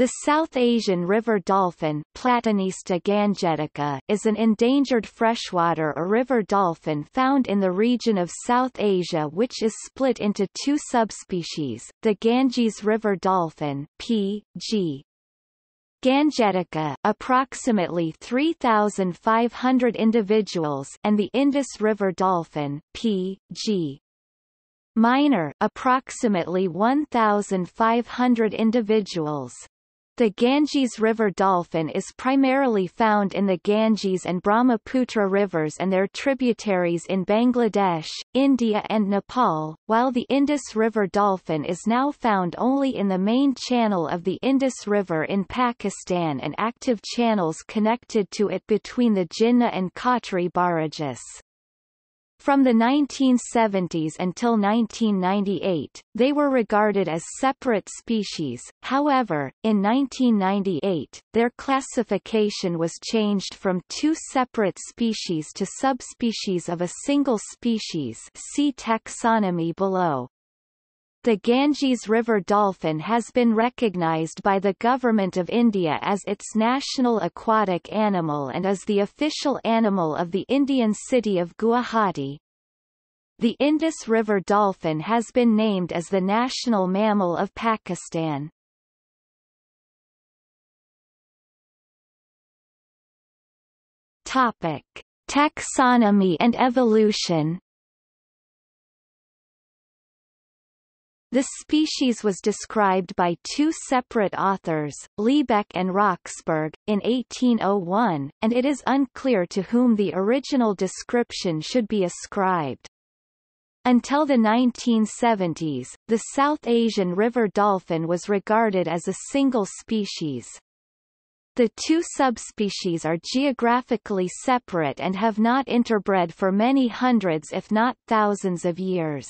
The South Asian river dolphin Platanista gangetica is an endangered freshwater or river dolphin found in the region of South Asia which is split into two subspecies, the Ganges river dolphin P. G. Gangetica approximately 3,500 individuals and the Indus river dolphin P. G. Minor approximately 1,500 individuals. The Ganges River dolphin is primarily found in the Ganges and Brahmaputra rivers and their tributaries in Bangladesh, India and Nepal, while the Indus River dolphin is now found only in the main channel of the Indus River in Pakistan and active channels connected to it between the Jinnah and Kotri barrages. From the 1970s until 1998, they were regarded as separate species, however, in 1998, their classification was changed from two separate species to subspecies of a single species see taxonomy below. The Ganges River dolphin has been recognized by the Government of India as its national aquatic animal and is the official animal of the Indian city of Guwahati. The Indus River dolphin has been named as the national mammal of Pakistan. Topic. Taxonomy and evolution The species was described by two separate authors, Lebeck and Roxburgh, in 1801, and it is unclear to whom the original description should be ascribed. Until the 1970s, the South Asian river dolphin was regarded as a single species. The two subspecies are geographically separate and have not interbred for many hundreds if not thousands of years.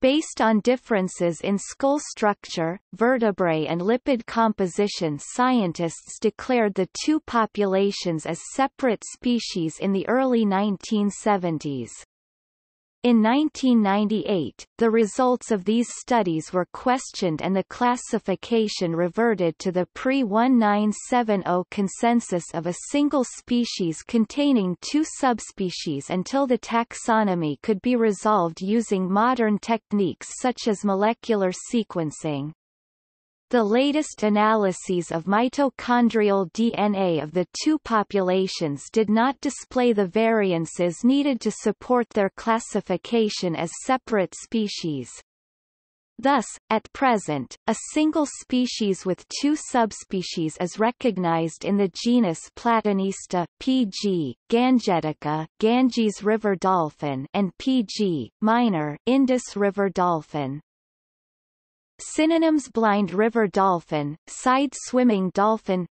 Based on differences in skull structure, vertebrae and lipid composition scientists declared the two populations as separate species in the early 1970s. In 1998, the results of these studies were questioned and the classification reverted to the pre-1970 consensus of a single species containing two subspecies until the taxonomy could be resolved using modern techniques such as molecular sequencing. The latest analyses of mitochondrial DNA of the two populations did not display the variances needed to support their classification as separate species. Thus, at present, a single species with two subspecies is recognized in the genus Platanista PG, Gangetica, Ganges river dolphin, and PG, minor, Indus river dolphin. Synonyms Blind river dolphin, side-swimming dolphin.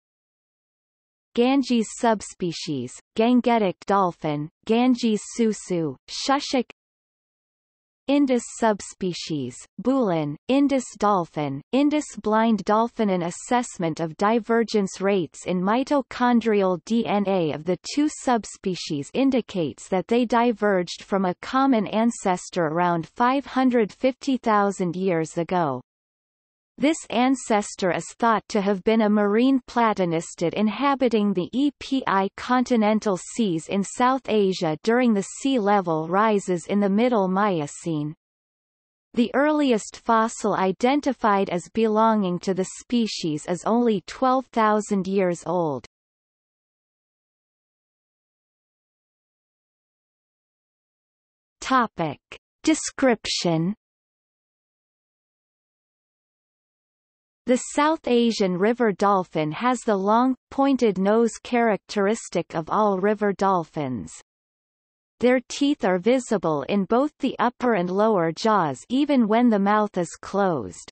Ganges subspecies, Gangetic dolphin, Ganges susu, Shushuk Indus subspecies, Bhulan, Indus dolphin, Indus blind dolphin. An assessment of divergence rates in mitochondrial DNA of the two subspecies indicates that they diverged from a common ancestor around 550,000 years ago. This ancestor is thought to have been a marine platanistid inhabiting the epicontinental seas in South Asia during the sea level rises in the Middle Miocene. The earliest fossil identified as belonging to the species is only 12,000 years old. Topic. Description The South Asian river dolphin has the long, pointed nose characteristic of all river dolphins. Their teeth are visible in both the upper and lower jaws even when the mouth is closed.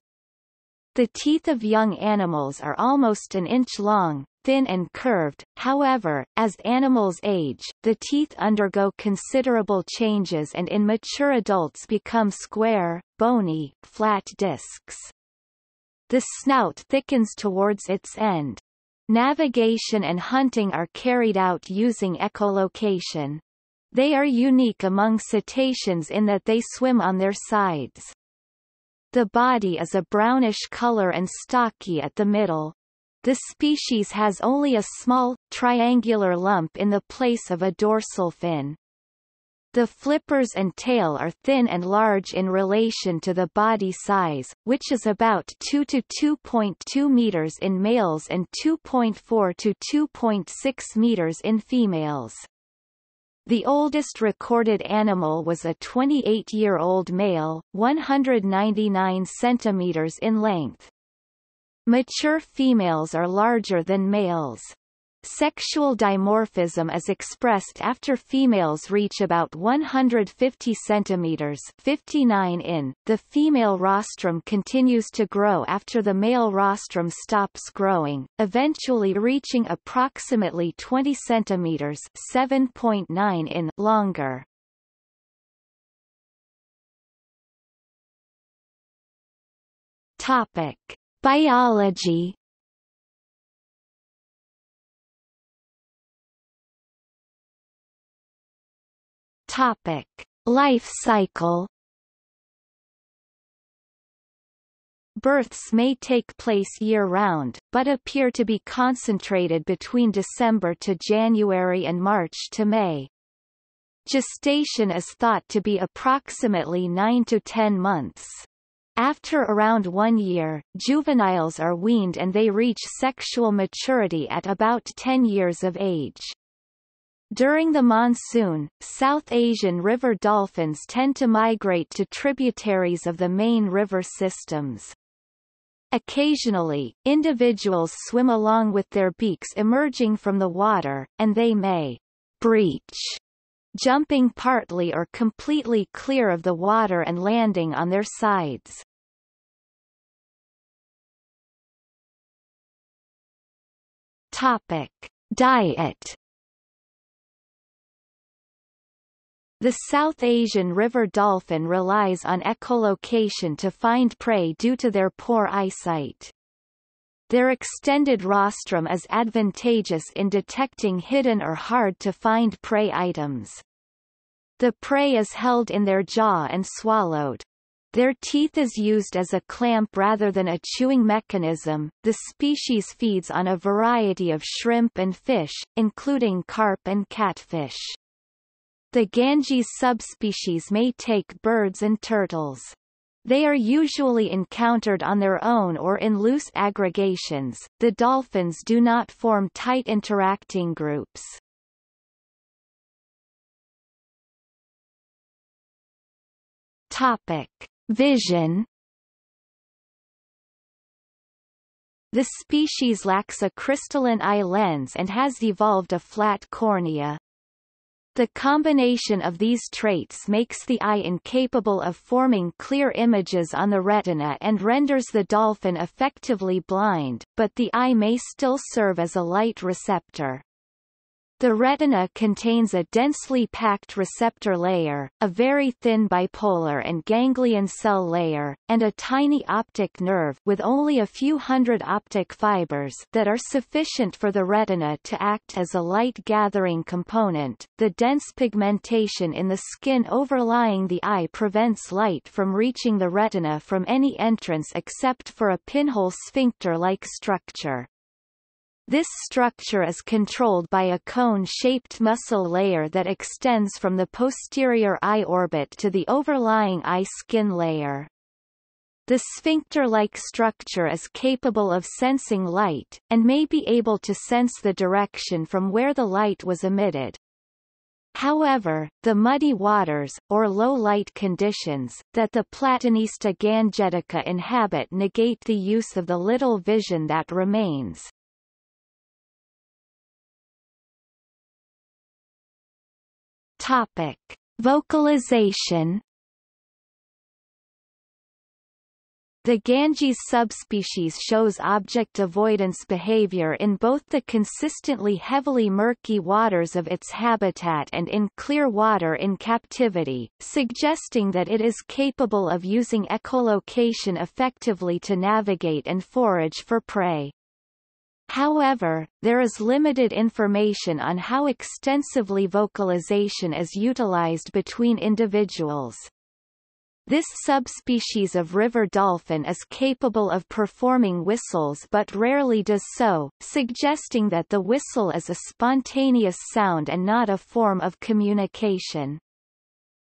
The teeth of young animals are almost an inch long, thin and curved, however, as animals age, the teeth undergo considerable changes and in mature adults become square, bony, flat discs. The snout thickens towards its end. Navigation and hunting are carried out using echolocation. They are unique among cetaceans in that they swim on their sides. The body is a brownish color and stocky at the middle. The species has only a small, triangular lump in the place of a dorsal fin. The flippers and tail are thin and large in relation to the body size, which is about 2 to 2.2 meters in males and 2.4 to 2.6 meters in females. The oldest recorded animal was a 28-year-old male, 199 centimeters in length. Mature females are larger than males. Sexual dimorphism is expressed after females reach about 150 cm 59 in. The female rostrum continues to grow after the male rostrum stops growing, eventually reaching approximately 20 cm 7.9 in longer. Topic: Biology Topic: Life cycle. Births may take place year-round, but appear to be concentrated between December to January and March to May. Gestation is thought to be approximately 9 to 10 months. After around one year, juveniles are weaned and they reach sexual maturity at about 10 years of age. During the monsoon, South Asian river dolphins tend to migrate to tributaries of the main river systems. Occasionally, individuals swim along with their beaks emerging from the water, and they may breach, jumping partly or completely clear of the water and landing on their sides. Topic. Diet The South Asian river dolphin relies on echolocation to find prey due to their poor eyesight. Their extended rostrum is advantageous in detecting hidden or hard-to-find prey items. The prey is held in their jaw and swallowed. Their teeth is used as a clamp rather than a chewing mechanism. The species feeds on a variety of shrimp and fish, including carp and catfish. The Ganges subspecies may take birds and turtles. They are usually encountered on their own or in loose aggregations. The dolphins do not form tight interacting groups. Topic: Vision The species lacks a crystalline eye lens and has evolved a flat cornea. The combination of these traits makes the eye incapable of forming clear images on the retina and renders the dolphin effectively blind, but the eye may still serve as a light receptor. The retina contains a densely packed receptor layer, a very thin bipolar and ganglion cell layer, and a tiny optic nerve with only a few hundred optic fibers that are sufficient for the retina to act as a light-gathering component. The dense pigmentation in the skin overlying the eye prevents light from reaching the retina from any entrance except for a pinhole sphincter-like structure. This structure is controlled by a cone-shaped muscle layer that extends from the posterior eye orbit to the overlying eye skin layer. The sphincter-like structure is capable of sensing light, and may be able to sense the direction from where the light was emitted. However, the muddy waters, or low light conditions, that the Platanista gangetica inhabit negate the use of the little vision that remains. Topic: Vocalization. The Ganges subspecies shows object avoidance behavior in both the consistently heavily murky waters of its habitat and in clear water in captivity, suggesting that it is capable of using echolocation effectively to navigate and forage for prey. However, there is limited information on how extensively vocalization is utilized between individuals. This subspecies of river dolphin is capable of performing whistles but rarely does so, suggesting that the whistle is a spontaneous sound and not a form of communication.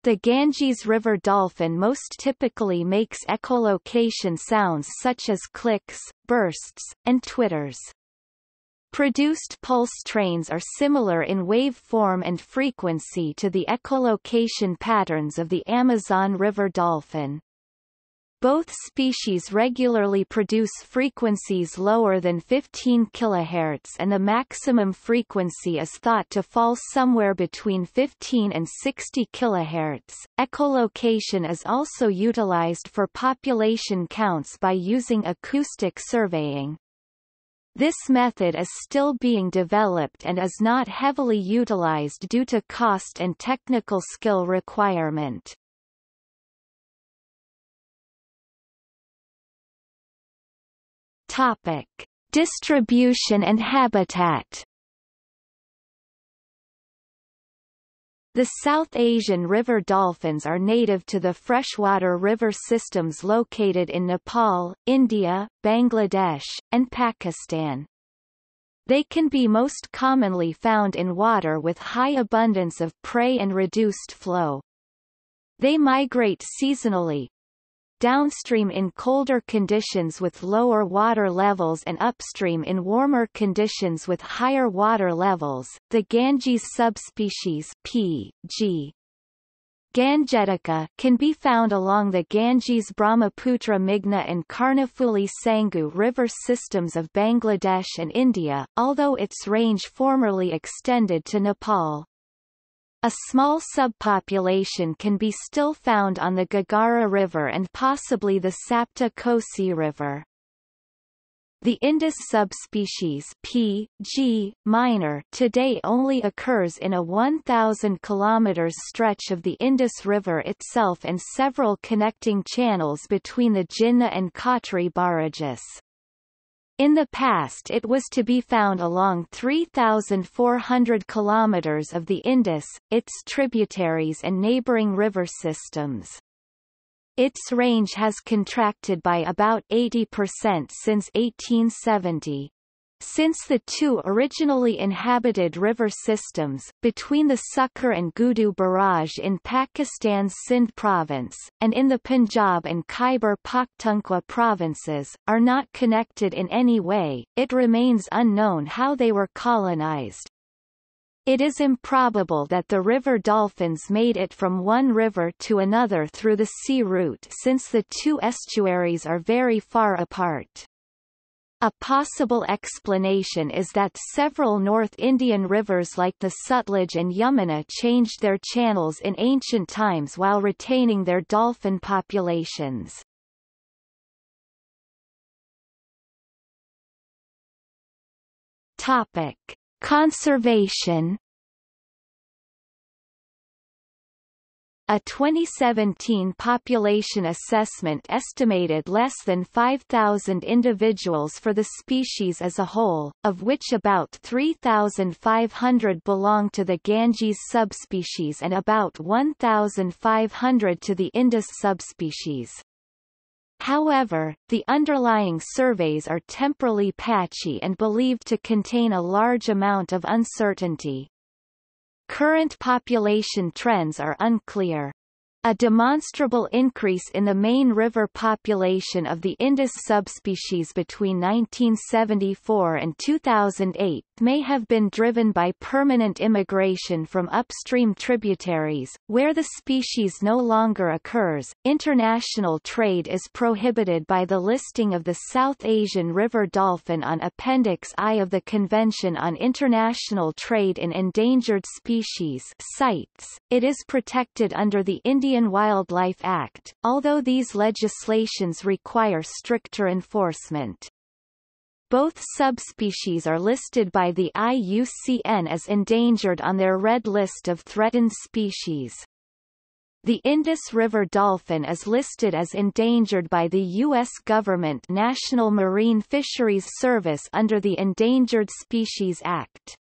The Ganges River dolphin most typically makes echolocation sounds such as clicks, bursts, and twitters. Produced pulse trains are similar in wave form and frequency to the echolocation patterns of the Amazon River dolphin. Both species regularly produce frequencies lower than 15 kHz and the maximum frequency is thought to fall somewhere between 15 and 60 kHz. Echolocation is also utilized for population counts by using acoustic surveying. This method is still being developed and is not heavily utilized due to cost and technical skill requirement. Topic: Distribution and habitat The South Asian river dolphins are native to the freshwater river systems located in Nepal, India, Bangladesh, and Pakistan. They can be most commonly found in water with high abundance of prey and reduced flow. They migrate seasonally, downstream in colder conditions with lower water levels and upstream in warmer conditions with higher water levels. The Ganges subspecies P. G. Gangetica can be found along the Ganges Brahmaputra Meghna and Karnafuli Sangu river systems of Bangladesh and India, although its range formerly extended to Nepal. A small subpopulation can be still found on the Ghaghara River and possibly the Sapta Kosi River. The Indus subspecies P. G. minor today only occurs in a 1,000 km stretch of the Indus River itself and several connecting channels between the Jinnah and Kotri barrages. In the past it was to be found along 3,400 kilometers of the Indus, its tributaries and neighboring river systems. Its range has contracted by about 80% since 1870. Since the two originally inhabited river systems, between the Sukkur and Guddu barrage in Pakistan's Sindh province, and in the Punjab and Khyber Pakhtunkhwa provinces, are not connected in any way, it remains unknown how they were colonized. It is improbable that the river dolphins made it from one river to another through the sea route since the two estuaries are very far apart. A possible explanation is that several North Indian rivers like the Sutlej and Yamuna changed their channels in ancient times while retaining their dolphin populations. Topic: Conservation A 2017 population assessment estimated less than 5,000 individuals for the species as a whole, of which about 3,500 belong to the Ganges subspecies and about 1,500 to the Indus subspecies. However, the underlying surveys are temporally patchy and believed to contain a large amount of uncertainty. Current population trends are unclear. A demonstrable increase in the main river population of the Indus subspecies between 1974 and 2008 may have been driven by permanent immigration from upstream tributaries, where the species no longer occurs. International trade is prohibited by the listing of the South Asian river dolphin on Appendix I of the Convention on International Trade in Endangered Species (CITES). It is protected under the Indian Indian Wildlife Act, although these legislations require stricter enforcement. Both subspecies are listed by the IUCN as endangered on their red list of threatened species. The Indus River dolphin is listed as endangered by the U.S. government National Marine Fisheries Service under the Endangered Species Act.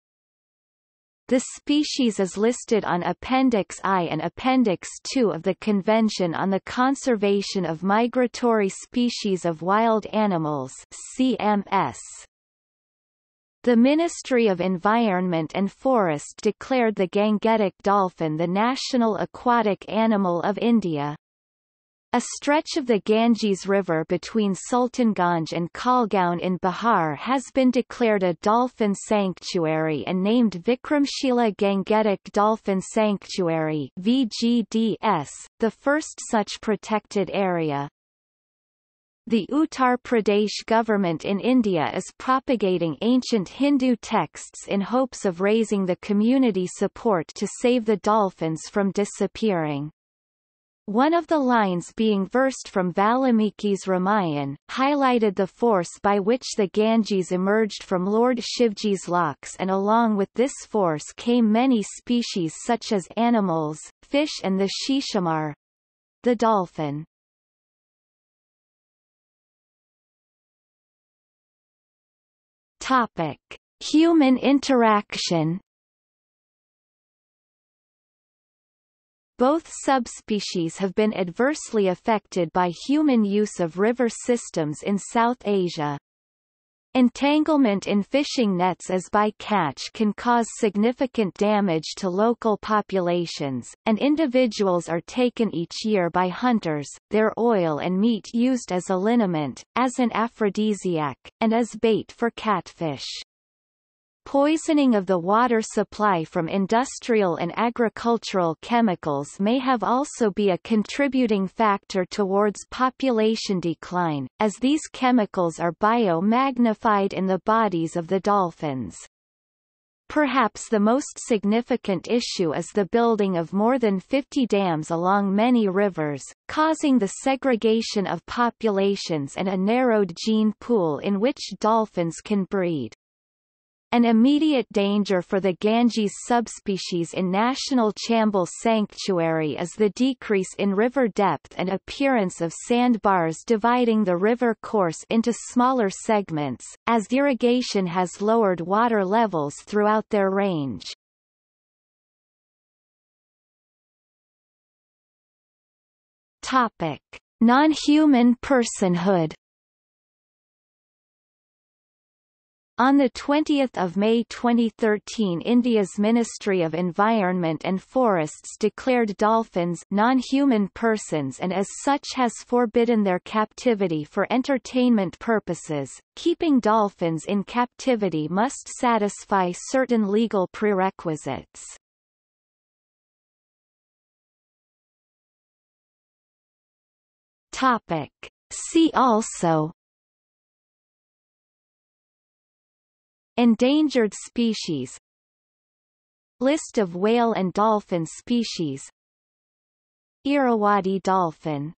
The species is listed on Appendix I and Appendix II of the Convention on the Conservation of Migratory Species of Wild Animals CMS. The Ministry of Environment and Forest declared the Gangetic dolphin the national aquatic animal of India. A stretch of the Ganges River between Sultanganj and Kahalgaon in Bihar has been declared a dolphin sanctuary and named Vikramshila Gangetic Dolphin Sanctuary VGDS, the first such protected area. The Uttar Pradesh government in India is propagating ancient Hindu texts in hopes of raising the community support to save the dolphins from disappearing. One of the lines being versed from Valmiki's Ramayan, highlighted the force by which the Ganges emerged from Lord Shivji's locks and along with this force came many species such as animals, fish and the shishumar. The dolphin. Topic. Human interaction Both subspecies have been adversely affected by human use of river systems in South Asia. Entanglement in fishing nets as by-catch can cause significant damage to local populations, and individuals are taken each year by hunters, their oil and meat used as a liniment, as an aphrodisiac, and as bait for catfish. Poisoning of the water supply from industrial and agricultural chemicals may have also be a contributing factor towards population decline, as these chemicals are bio-magnified in the bodies of the dolphins. Perhaps the most significant issue is the building of more than 50 dams along many rivers, causing the segregation of populations and a narrowed gene pool in which dolphins can breed. An immediate danger for the Ganges subspecies in National Chambal Sanctuary is the decrease in river depth and appearance of sandbars dividing the river course into smaller segments, as irrigation has lowered water levels throughout their range. Topic. Non-human personhood On 20 May 2013 India's Ministry of Environment and Forests declared dolphins non-human persons and as such has forbidden their captivity for entertainment purposes. Keeping dolphins in captivity must satisfy certain legal prerequisites. Topic. See also Endangered species List of whale and dolphin species Irrawaddy dolphin